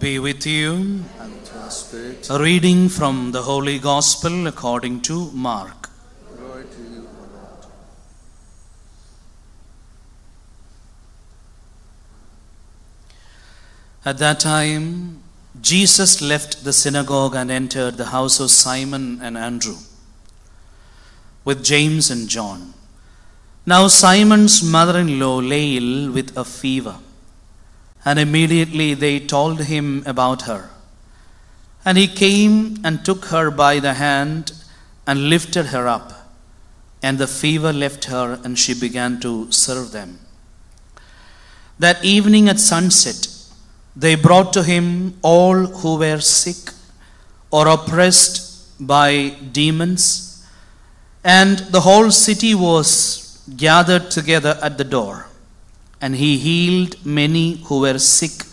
be with you. A reading from the Holy Gospel according to Mark. To you. At that time, Jesus left the synagogue and entered the house of Simon and Andrew with James and John. Now, Simon's mother in law lay ill with a fever, and immediately they told him about her. And he came and took her by the hand and lifted her up, and the fever left her, and she began to serve them. That evening at sunset, they brought to him all who were sick or oppressed by demons, and the whole city was gathered together at the door. And he healed many who were sick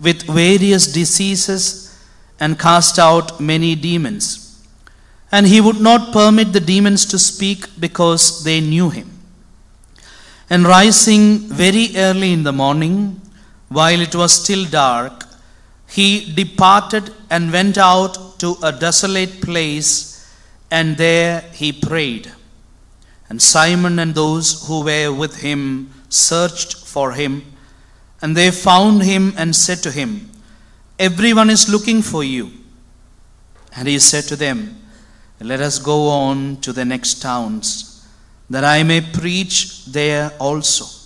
with various diseases and cast out many demons. And he would not permit the demons to speak because they knew him. And rising very early in the morning, while it was still dark, he departed and went out to a desolate place, and there he prayed. And Simon and those who were with him searched for him, and they found him and said to him, Everyone is looking for you. And he said to them, Let us go on to the next towns, that I may preach there also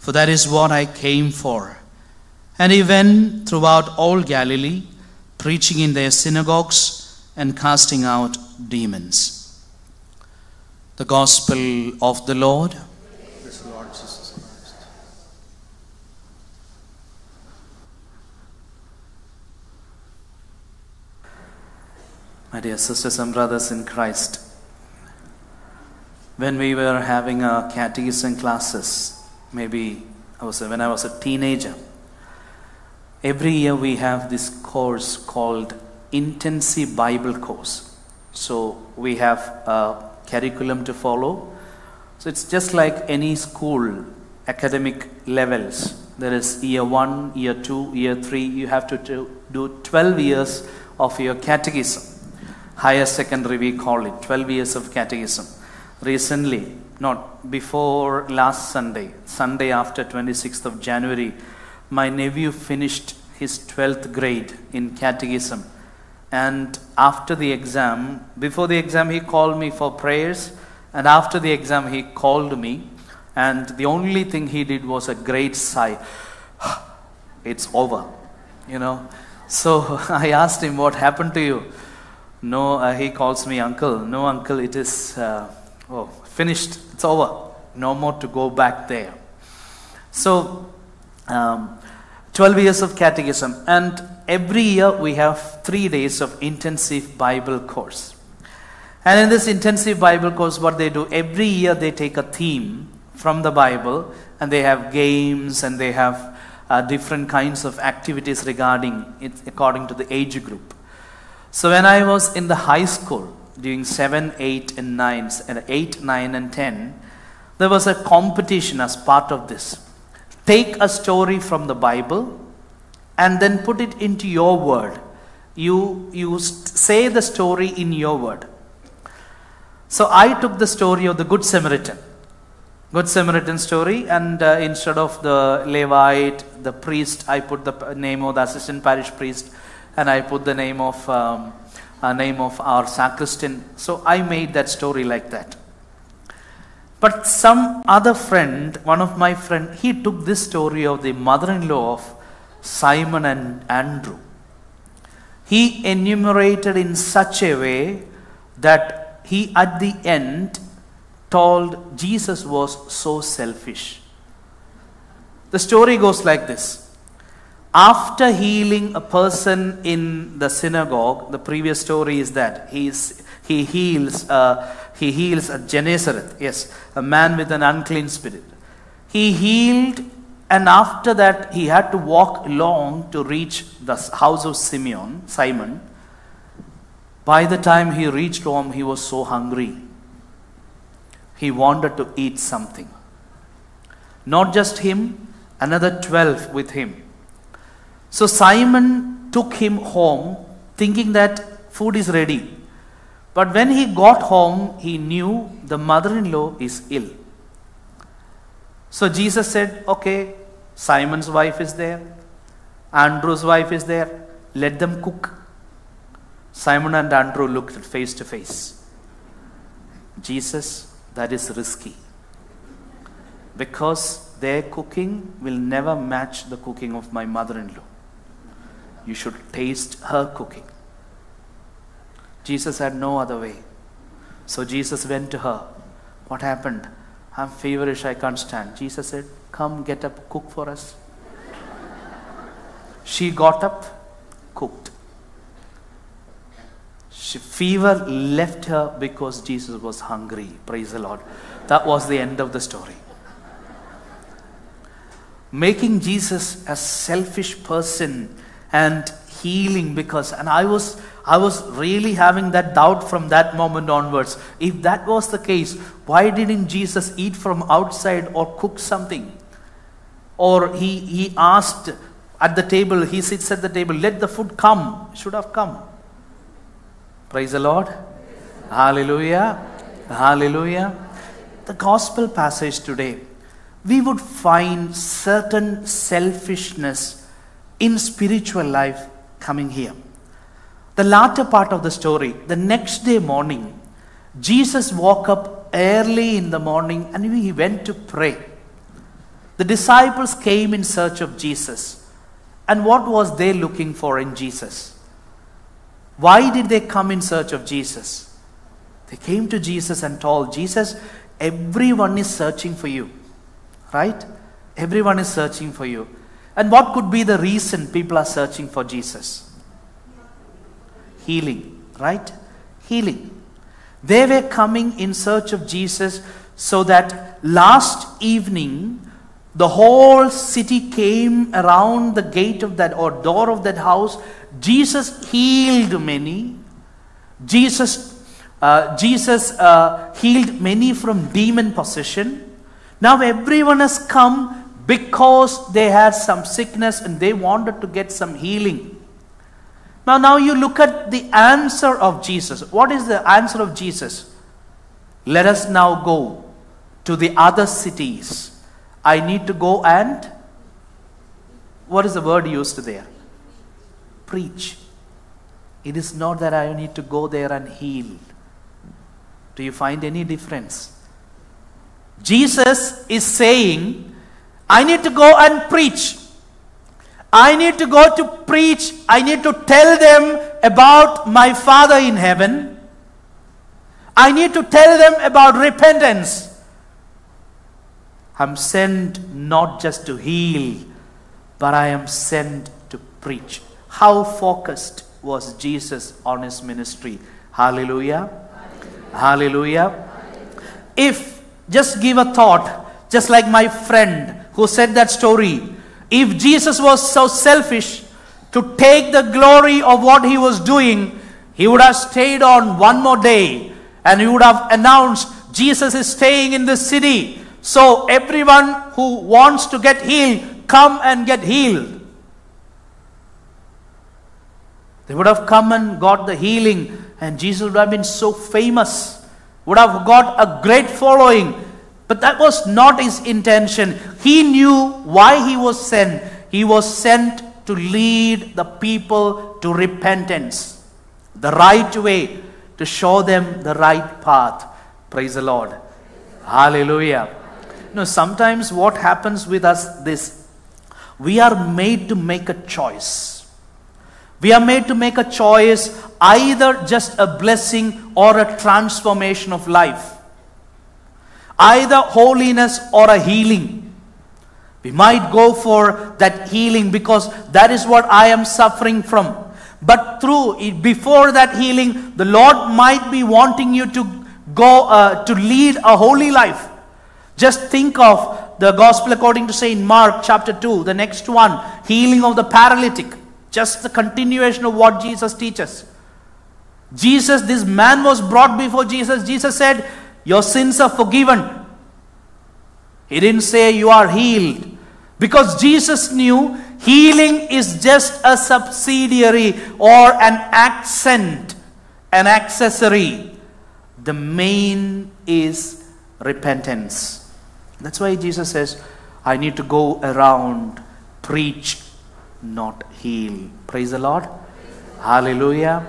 for that is what I came for. And he went throughout all Galilee, preaching in their synagogues and casting out demons. The Gospel of the Lord. Praise the Lord Jesus Christ. My dear sisters and brothers in Christ, when we were having our catechism classes, maybe I was when I was a teenager, every year we have this course called Intensive Bible Course. So we have a curriculum to follow. So it's just like any school academic levels. There is year one, year two, year three. You have to do- do 12 years of your catechism. Higher secondary, we call it 12 years of catechism. Recently, not before last Sunday, Sunday after 26th of January, my nephew finished his 12th grade in catechism. And after the exam, before the exam, he called me for prayers. And after the exam, he called me. And the only thing he did was a great sigh. it's over, you know. So I asked him, What happened to you? No, uh, he calls me uncle. No, uncle, it is uh, oh, finished. It's over. No more to go back there. So, um, 12 years of catechism, and every year we have three days of intensive Bible course. And in this intensive Bible course, what they do every year they take a theme from the Bible, and they have games and they have uh, different kinds of activities regarding it according to the age group. So when I was in the high school during 7, 8 and 9, and 8, 9 and 10, there was a competition as part of this. Take a story from the Bible and then put it into your word. You, you say the story in your word. So I took the story of the Good Samaritan. Good Samaritan story, and uh, instead of the Levite, the priest, I put the name of the assistant parish priest, and I put the name of um, uh, name of our sacristan. So I made that story like that. But some other friend, one of my friend, he took this story of the mother-in-law of Simon and Andrew. He enumerated in such a way that he at the end told Jesus was so selfish. The story goes like this. After healing a person in the synagogue, the previous story is that he, he heals uh, he heals at Gennesaret, yes, a man with an unclean spirit. He healed, and after that he had to walk long to reach the house of Simeon, Simon. By the time he reached home, he was so hungry. He wanted to eat something. Not just him, another 12 with him. So Simon took him home thinking that food is ready. But when he got home, he knew the mother in law is ill. So Jesus said, Okay, Simon's wife is there, Andrew's wife is there, let them cook. Simon and Andrew looked face to face. Jesus, that is risky. Because their cooking will never match the cooking of my mother in law. You should taste her cooking. Jesus had no other way. So Jesus went to her. What happened? I'm feverish, I can't stand. Jesus said, Come, get up, cook for us. She got up, cooked. She, fever left her because Jesus was hungry. Praise the Lord. That was the end of the story. Making Jesus a selfish person and healing because, and I was I was really having that doubt from that moment onwards. If that was the case, why didn't Jesus eat from outside or cook something? Or he, he asked at the table, he sits at the table, let the food come. Should have come. Praise the Lord. Hallelujah. Hallelujah. The gospel passage today, we would find certain selfishness in spiritual life coming here. The latter part of the story, the next day morning, Jesus woke up early in the morning and he went to pray. The disciples came in search of Jesus. And what was they looking for in Jesus? Why did they come in search of Jesus? They came to Jesus and told Jesus, everyone is searching for you. Right? Everyone is searching for you. And what could be the reason people are searching for Jesus? Healing, right? Healing. They were coming in search of Jesus so that last evening the whole city came around the gate of that or door of that house. Jesus healed many. Jesus, uh, Jesus uh, healed many from demon possession. Now everyone has come because they had some sickness and they wanted to get some healing. Now, now you look at the answer of Jesus. What is the answer of Jesus? Let us now go to the other cities. I need to go and what is the word used there? Preach. It is not that I need to go there and heal. Do you find any difference? Jesus is saying, I need to go and preach. I need to go to preach. I need to tell them about my Father in heaven. I need to tell them about repentance. I'm sent not just to heal, but I am sent to preach. How focused was Jesus on his ministry? Hallelujah. Hallelujah. If, just give a thought, just like my friend who said that story, if Jesus was so selfish to take the glory of what he was doing, he would have stayed on one more day and he would have announced Jesus is staying in this city. So everyone who wants to get healed, come and get healed. They would have come and got the healing, and Jesus would have been so famous, would have got a great following. But that was not his intention. He knew why he was sent. He was sent to lead the people to repentance, the right way, to show them the right path. Praise the Lord. Hallelujah. You know, sometimes what happens with us this we are made to make a choice. We are made to make a choice either just a blessing or a transformation of life. Either holiness or a healing. We might go for that healing because that is what I am suffering from. But through before that healing, the Lord might be wanting you to go uh, to lead a holy life. Just think of the gospel according to Saint Mark chapter 2, the next one, healing of the paralytic. Just the continuation of what Jesus teaches. Jesus, this man was brought before Jesus. Jesus said, Your sins are forgiven. He didn't say you are healed. Because Jesus knew healing is just a subsidiary or an accent, an accessory. The main is repentance. That's why Jesus says, I need to go around, preach, not heal. Praise the Lord. Hallelujah.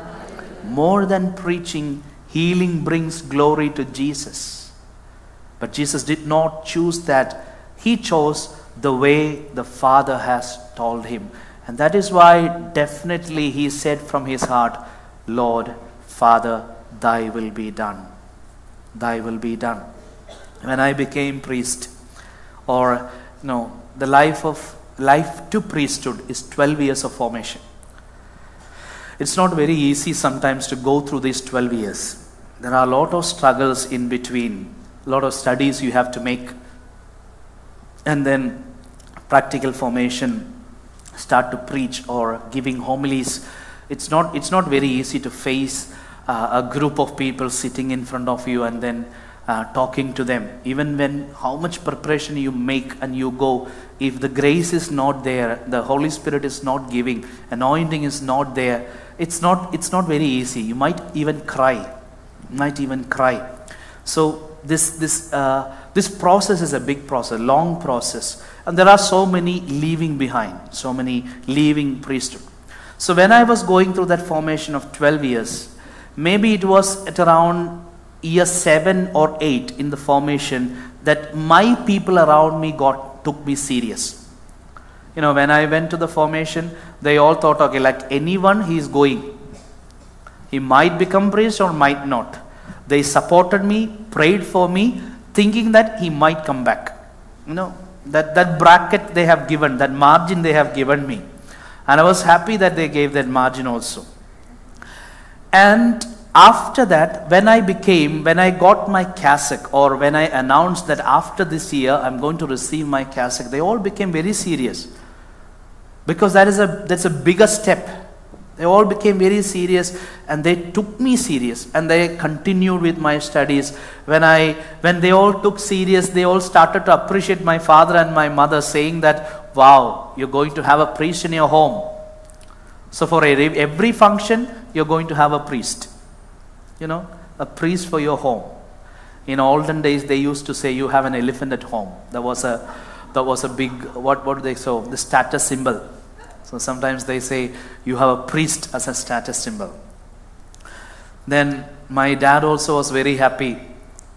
More than preaching, healing brings glory to Jesus. But Jesus did not choose that. He chose the way the Father has told him. And that is why definitely he said from his heart, Lord, Father, thy will be done. Thy will be done. When I became priest, or you know, the life of life to priesthood is 12 years of formation. It's not very easy sometimes to go through these 12 years. There are a lot of struggles in between, a lot of studies you have to make, and then practical formation, start to preach or giving homilies. It's not, it's not very easy to face uh, a group of people sitting in front of you and then uh, talking to them. Even when how much preparation you make and you go, if the grace is not there, the Holy Spirit is not giving, anointing is not there, it's not, it's not very easy. You might even cry. Might even cry. So this, this, uh, this process is a big process, long process. And there are so many leaving behind, so many leaving priesthood. So when I was going through that formation of 12 years, maybe it was at around year 7 or 8 in the formation that my people around me got took me serious you know, when I went to the formation, they all thought, okay, like anyone, he is going. He might become priest or might not. They supported me, prayed for me, thinking that he might come back. You know, that, that bracket they have given, that margin they have given me. And I was happy that they gave that margin also. And after that, when I became, when I got my cassock, or when I announced that after this year I'm going to receive my cassock, they all became very serious because that is a that's a bigger step they all became very serious and they took me serious and they continued with my studies when i when they all took serious they all started to appreciate my father and my mother saying that wow you're going to have a priest in your home so for every function you're going to have a priest you know a priest for your home in olden days they used to say you have an elephant at home that was a that was a big, what, what do they say? The status symbol. So sometimes they say you have a priest as a status symbol. Then my dad also was very happy.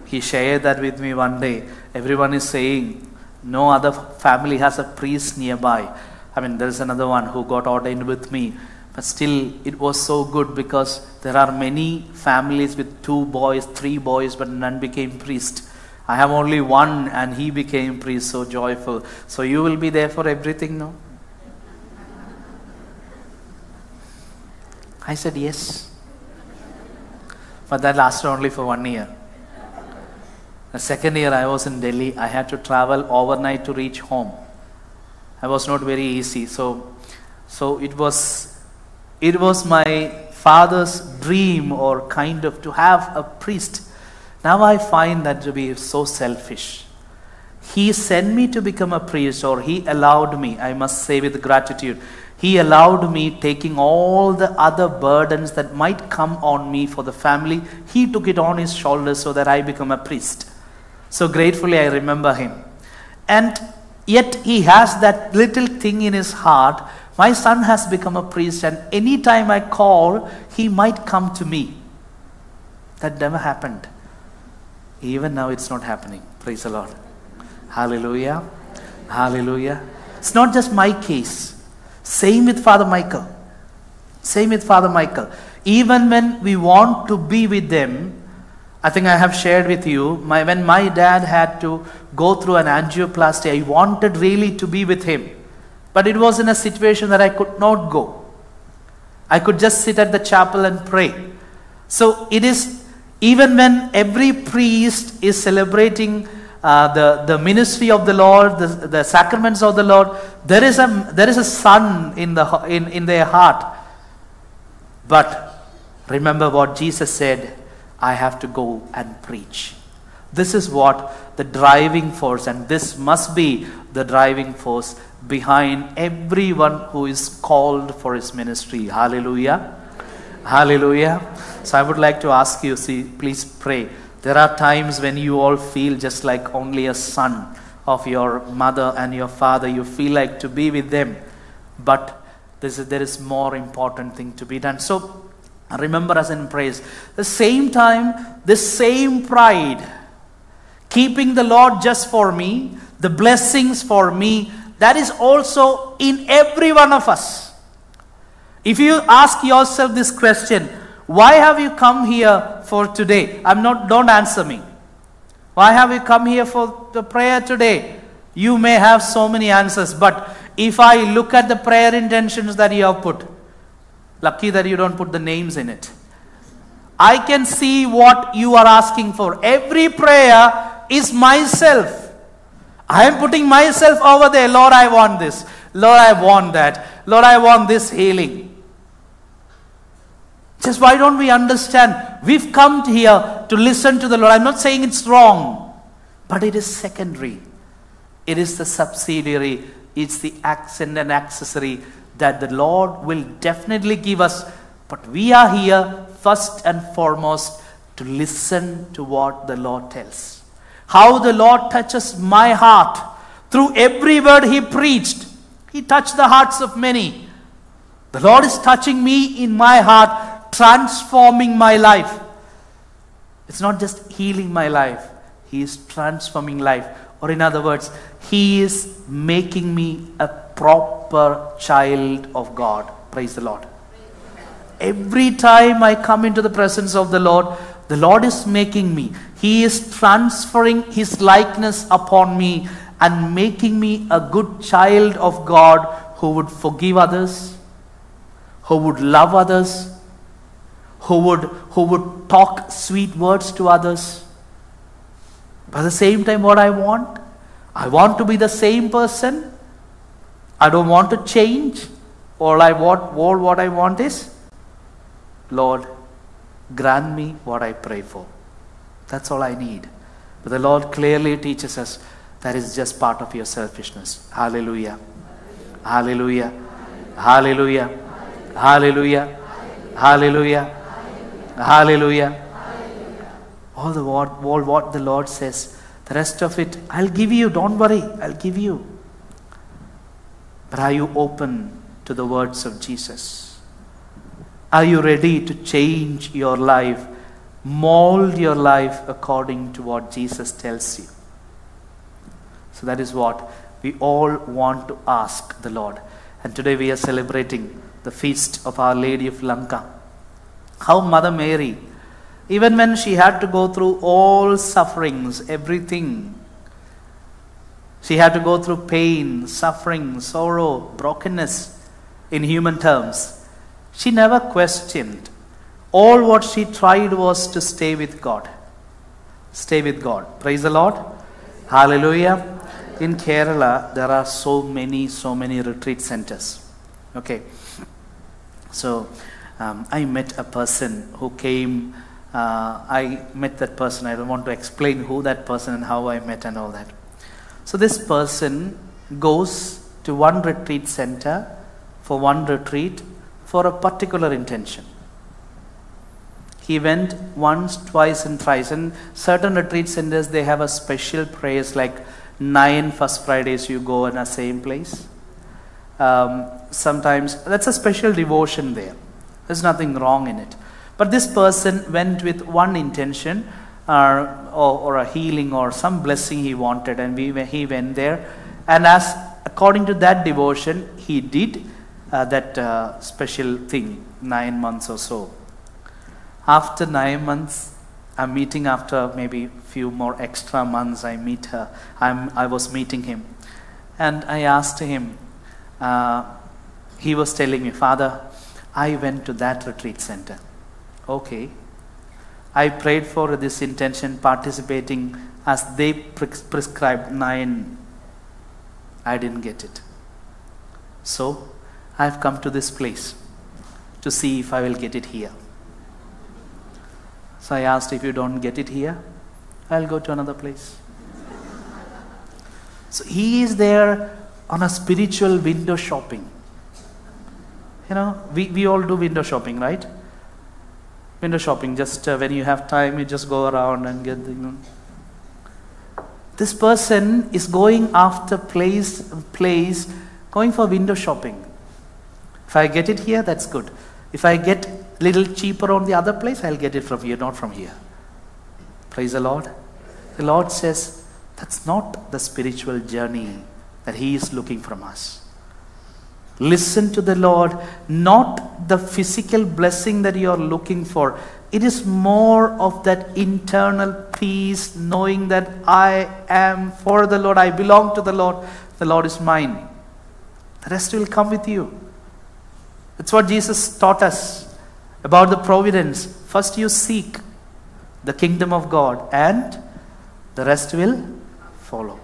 He shared that with me one day. Everyone is saying no other family has a priest nearby. I mean, there's another one who got ordained with me. But still, it was so good because there are many families with two boys, three boys, but none became priest. I have only one, and he became priest, so joyful. So you will be there for everything, no? I said yes. But that lasted only for one year. The second year I was in Delhi, I had to travel overnight to reach home. I was not very easy. So, so it was, it was my father's dream or kind of to have a priest now I find that to be so selfish. He sent me to become a priest, or He allowed me, I must say with gratitude, He allowed me taking all the other burdens that might come on me for the family. He took it on His shoulders so that I become a priest. So gratefully I remember Him. And yet He has that little thing in His heart. My son has become a priest, and anytime I call, He might come to me. That never happened. Even now, it's not happening. Praise the Lord. Hallelujah. Hallelujah. It's not just my case. Same with Father Michael. Same with Father Michael. Even when we want to be with them, I think I have shared with you, my, when my dad had to go through an angioplasty, I wanted really to be with him. But it was in a situation that I could not go. I could just sit at the chapel and pray. So it is even when every priest is celebrating uh, the, the ministry of the Lord, the, the sacraments of the Lord, there is a, there is a sun in, the, in, in their heart. But remember what Jesus said I have to go and preach. This is what the driving force, and this must be the driving force behind everyone who is called for his ministry. Hallelujah. Hallelujah. So I would like to ask you, see, please pray. There are times when you all feel just like only a son of your mother and your father. You feel like to be with them. But there is more important thing to be done. So remember us in praise. The same time, the same pride, keeping the Lord just for me, the blessings for me, that is also in every one of us. If you ask yourself this question, why have you come here for today? I'm not, don't answer me. Why have you come here for the prayer today? You may have so many answers, but if I look at the prayer intentions that you have put, lucky that you don't put the names in it. I can see what you are asking for. Every prayer is myself. I am putting myself over there. Lord, I want this. Lord, I want that. Lord, I want this healing. Just why don't we understand? We've come here to listen to the Lord. I'm not saying it's wrong, but it is secondary. It is the subsidiary. It's the accent and accessory that the Lord will definitely give us. But we are here first and foremost to listen to what the Lord tells. How the Lord touches my heart through every word He preached. He touched the hearts of many. The Lord is touching me in my heart transforming my life. It's not just healing my life, He is transforming life. Or, in other words, He is making me a proper child of God. Praise the Lord. Every time I come into the presence of the Lord, the Lord is making me. He is transferring His likeness upon me and making me a good child of God who would forgive others, who would love others, who would, who would talk sweet words to others. But at the same time, what I want, I want to be the same person. I don't want to change. All I want, all what I want is, Lord, grant me what I pray for. That's all I need. But the Lord clearly teaches us that is just part of your selfishness. Hallelujah. Hallelujah. Hallelujah. Hallelujah. Hallelujah. Hallelujah. All the what, all what the Lord says. The rest of it, I'll give you. Don't worry. I'll give you. But are you open to the words of Jesus? Are you ready to change your life, mold your life according to what Jesus tells you? So that is what we all want to ask the Lord. And today we are celebrating the feast of Our Lady of Lanka. How Mother Mary, even when she had to go through all sufferings, everything, she had to go through pain, suffering, sorrow, brokenness in human terms. She never questioned. All what she tried was to stay with God. Stay with God. Praise the Lord. Hallelujah. In Kerala, there are so many, so many retreat centers. Okay. So, um, I met a person who came. Uh, I met that person. I don't want to explain who that person and how I met and all that. So this person goes to one retreat center for one retreat for a particular intention. He went once, twice, and thrice. And certain retreat centers they have a special prayers like nine first Fridays you go in the same place. Um, sometimes that's a special devotion there. There's nothing wrong in it. But this person went with one intention uh, or, or, a healing or some blessing he wanted, and we, he went there. And as according to that devotion, he did uh, that uh, special thing nine months or so. After nine months, I'm meeting after maybe few more extra months. I meet her. I'm, I was meeting him, and I asked him. Uh, he was telling me, Father, I went to that retreat center. Okay. I prayed for this intention, participating as they pre- prescribed nine. I didn't get it. So, I've come to this place to see if I will get it here. So I asked if you don't get it here, I'll go to another place. So he is there on a spiritual window shopping. You know, we, we all do window shopping, right? Window shopping, just uh, when you have time, you just go around and get the. You know. This person is going after place, place, going for window shopping. If I get it here, that's good. If I get a little cheaper on the other place, I'll get it from here, not from here. Praise the Lord. The Lord says that's not the spiritual journey that He is looking from us. Listen to the Lord, not the physical blessing that you are looking for. It is more of that internal peace, knowing that I am for the Lord, I belong to the Lord, the Lord is mine. The rest will come with you. That's what Jesus taught us about the providence. First, you seek the kingdom of God, and the rest will follow.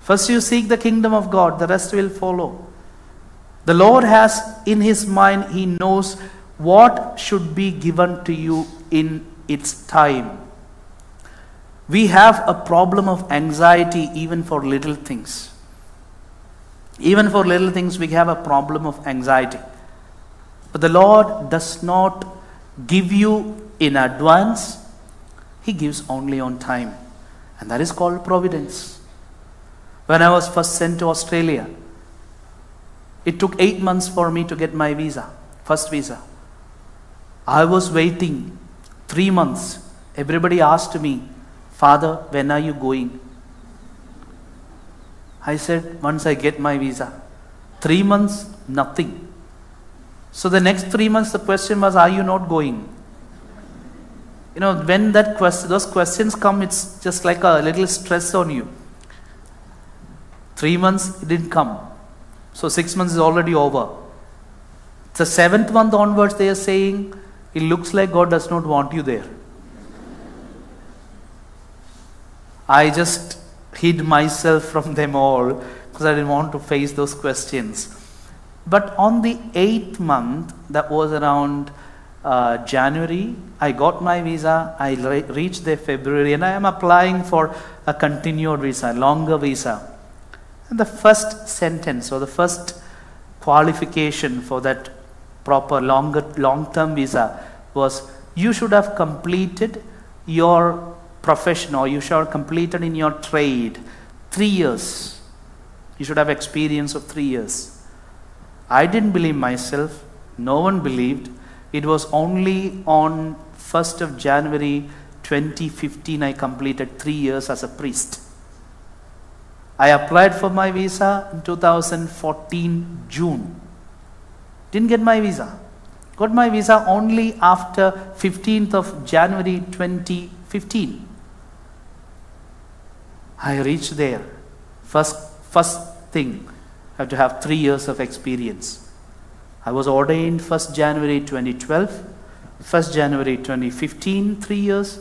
First, you seek the kingdom of God, the rest will follow. The Lord has in His mind, He knows what should be given to you in its time. We have a problem of anxiety even for little things. Even for little things, we have a problem of anxiety. But the Lord does not give you in advance, He gives only on time. And that is called providence. When I was first sent to Australia, it took eight months for me to get my visa, first visa. I was waiting three months. Everybody asked me, Father, when are you going? I said, once I get my visa. Three months, nothing. So the next three months, the question was, Are you not going? You know, when that question, those questions come, it's just like a little stress on you. Three months, it didn't come. So six months is already over. The seventh month onwards, they are saying, It looks like God does not want you there. I just hid myself from them all because I didn't want to face those questions. But on the eighth month, that was around uh, January, I got my visa. I re- reached there February, and I am applying for a continued visa, longer visa. And the first sentence or the first qualification for that proper longer long-term visa was you should have completed your profession or you should have completed in your trade three years. You should have experience of three years. I didn't believe myself. No one believed. It was only on 1st of January 2015 I completed three years as a priest. I applied for my visa in 2014 June. Didn't get my visa. Got my visa only after 15th of January 2015. I reached there. First, first thing, I have to have three years of experience. I was ordained 1st January 2012, 1st January 2015, three years.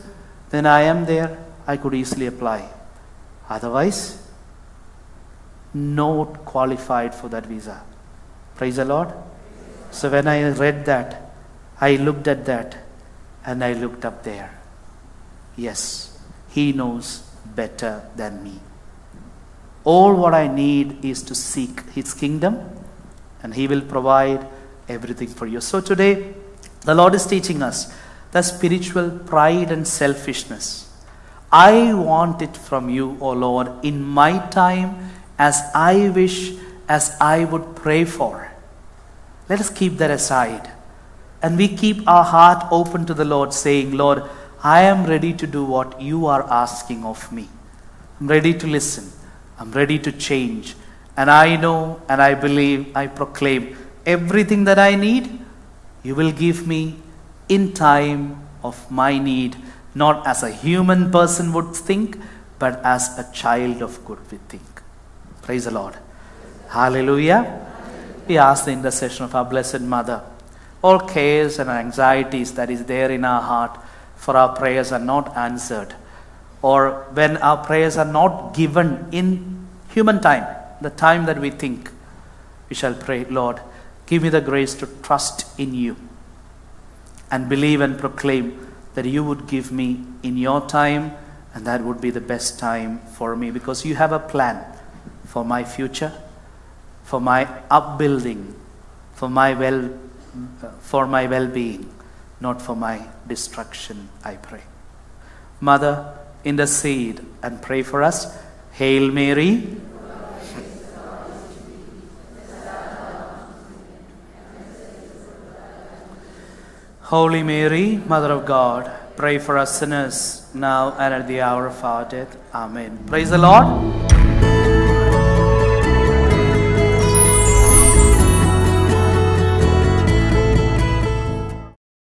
Then I am there. I could easily apply. Otherwise, not qualified for that visa. Praise the Lord. So when I read that, I looked at that and I looked up there. Yes, He knows better than me. All what I need is to seek His kingdom and He will provide everything for you. So today, the Lord is teaching us the spiritual pride and selfishness. I want it from you, O Lord, in my time as I wish, as I would pray for. Let us keep that aside. And we keep our heart open to the Lord, saying, Lord, I am ready to do what you are asking of me. I'm ready to listen. I'm ready to change. And I know and I believe, I proclaim everything that I need, you will give me in time of my need, not as a human person would think, but as a child of good would think. Praise the Lord. Hallelujah. We ask the intercession of our Blessed Mother. All cares and anxieties that is there in our heart for our prayers are not answered, or when our prayers are not given in human time, the time that we think, we shall pray, Lord, give me the grace to trust in you and believe and proclaim that you would give me in your time, and that would be the best time for me because you have a plan for my future, for my upbuilding, for my well, for my well-being, not for my destruction. I pray. Mother, intercede and pray for us. Hail Mary. Holy Mary, Mother of God, pray for us sinners now and at the hour of our death. Amen. Praise the Lord.